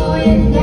boy and